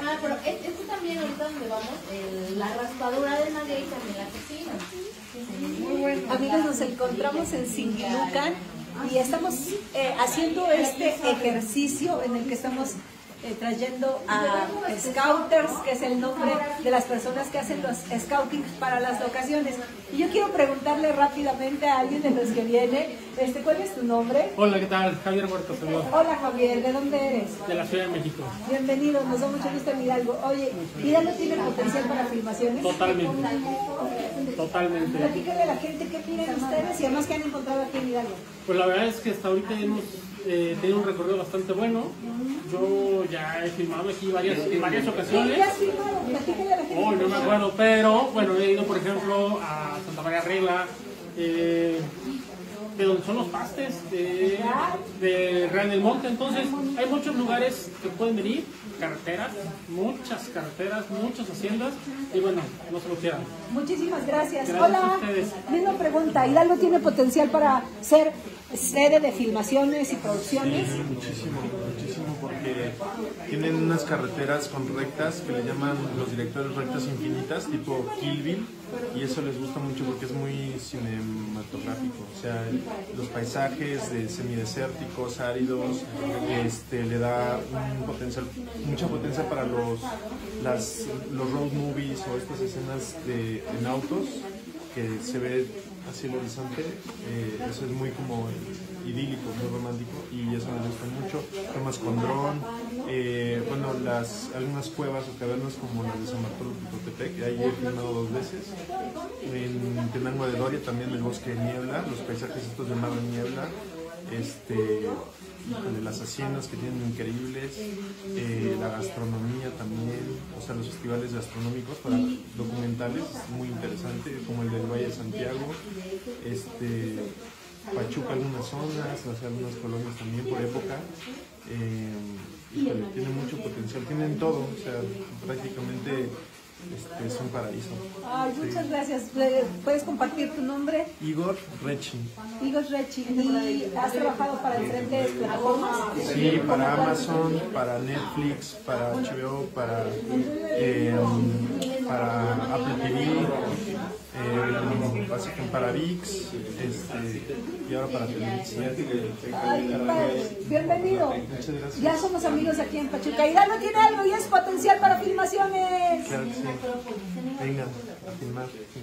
Ah, pero es- esto también ahorita donde vamos, la raspadura de maguey también la cocina. Muy bueno. Amigos, nos encontramos en Singilucan y estamos eh, haciendo este ejercicio en el que estamos eh, trayendo a Scouters, que es el nombre de las personas que hacen los scouting para las locaciones. Y yo quiero preguntarle rápidamente a alguien de los que viene, este, ¿cuál es tu nombre? Hola, ¿qué tal? Javier Huerta, saludos. Hola Javier, ¿de dónde eres? De la Ciudad de México. Bienvenido, nos da mucho gusto en Hidalgo. Oye, ¿Hidalgo tiene potencial para filmaciones? Totalmente. Totalmente. Platícale a la gente qué opinan ustedes y además qué han encontrado aquí en Hidalgo. Pues la verdad es que hasta ahorita hemos eh, tenido un recorrido bastante bueno. Yo ya he filmado aquí varias, en varias ¿Qué ocasiones. gente. Oh, no me acuerdo, pero bueno, he ido por ejemplo a Santa María Regla, eh, de donde son los pastes, de, de Real del Monte. Entonces, hay muchos lugares que pueden venir, carreteras, muchas carreteras, muchas haciendas, y bueno, no se lo quieran. Muchísimas gracias. Gracias a Hola, ustedes. misma pregunta. ¿Hidalgo tiene potencial para ser sede de filmaciones y producciones? Sí, muchísimo, muchísimo, porque tienen unas carreteras con rectas que le llaman los directores rectas infinitas, tipo Kill Bill, y eso les gusta mucho porque es muy cinematográfico. O sea, los paisajes de semidesérticos, áridos, este, le da un potencial, mucha potencia para los, los road movies o estas escenas de, en autos se ve hacia el horizonte, eh, eso es muy como idílico, muy romántico y eso me gusta mucho. Tomas con dron, eh, bueno, las, algunas cuevas o cavernas como las de San Bartolo Totepec, ahí he filmado dos veces. En Tenango de Doria también el bosque de niebla, los paisajes estos de mar de niebla. Este, híjole, las haciendas que tienen increíbles, eh, la gastronomía también, o sea, los festivales gastronómicos para documentales, muy interesante, como el del Valle de Santiago, este, Pachuca algunas zonas, o algunas colonias también por época. Eh, tiene mucho potencial, tienen todo, o sea, prácticamente este, es un paraíso. Ay, muchas gracias. Eh, ¿Puedes compartir tu nombre? Igor Rechi. Igor Rechi. ¿Y has trabajado para diferentes plataformas? Sí, para Amazon, para Netflix, para HBO, para, eh, para Apple TV, eh, para VIX, este, y ahora para televisión. Bienvenido. Muchas gracias. Ya somos amigos aquí en Pachuca. Hidalgo tiene algo y es potencial para filmaciones. Claro que sí. Vengan a filmar. sí.